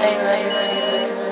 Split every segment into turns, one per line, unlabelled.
Hey, ladies,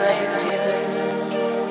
lazy